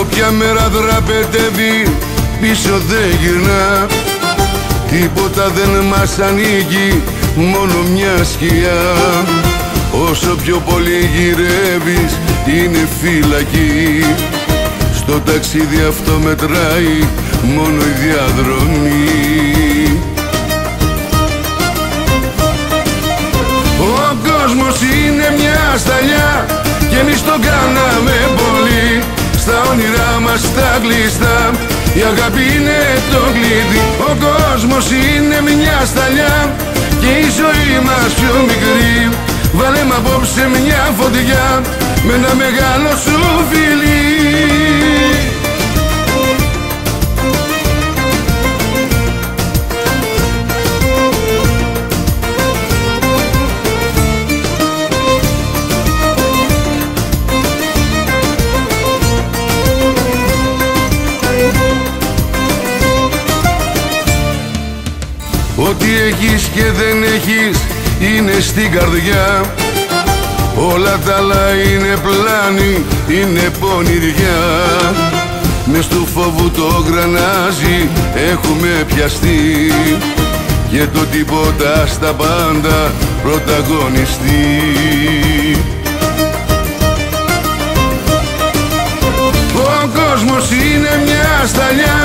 Όποια μέρα δραπετεύει πίσω δεν γυρνά. Τίποτα δεν μας ανήκει, μόνο μια σκιά. Όσο πιο πολύ γυρεύεις είναι φυλακή. Στο ταξίδι αυτό μετράει μόνο η διαδρομή. Ο κόσμος είναι μια σταλιά και εμείς τον κάναμε πολύ Στα όνειρά μας τα κλειστά. Η αγάπη είναι το κλειδί. Ο κόσμος είναι μια σταλιά. Και η ζωή μας πιο μικρή. Βάλε μ' απόψε μια φωτιά. Με ένα μεγάλο σου φιλί Ό,τι έχεις και δεν έχεις είναι στην καρδιά. Όλα τα άλλα είναι πλάνη, είναι πονηριά. Μες του φόβου το γρανάζι έχουμε πιαστεί. Και το τίποτα στα πάντα πρωταγωνιστεί. Ο κόσμος είναι μια σταλιά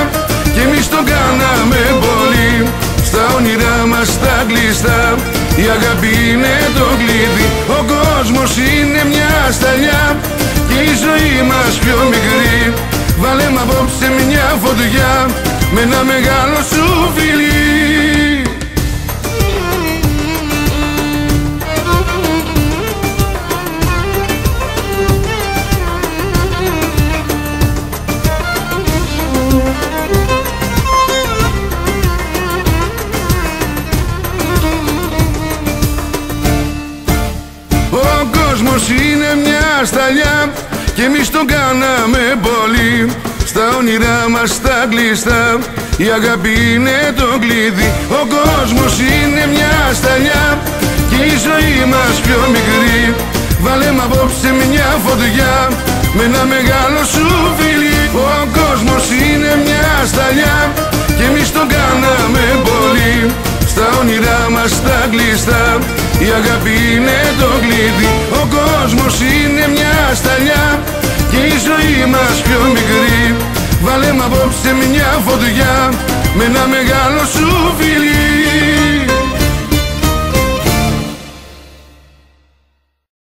αγάπη είναι το κλειδί. Ο κόσμος είναι μια σταλιά Και η ζωή μας πιο μικρή. Βάλε μ' απόψε μια φωτιά Με ένα μεγάλο σου φιλί κόσμος είναι μια σταλιά και εμείς τον κάναμε πολύ. Στα όνειρά μας τα κλειστά η αγάπη είναι το κλειδί. Ο κόσμος είναι μια σταλιά και η ζωή μας πιο μικρή. Βάλε μ' απόψε μια φωτιά με ένα μεγάλο σου φιλί. Ο κόσμος είναι μια σταλιά και εμείς τον κάναμε πολύ. Στα όνειρά μας τα κλειστά η αγάπη είναι το κλειδί. Ο κόσμος είναι μια σταλιά. Και η ζωή μας πιο μικρή. Βάλε μ' απόψε μια φωτιά. Με ένα μεγάλο σου φιλί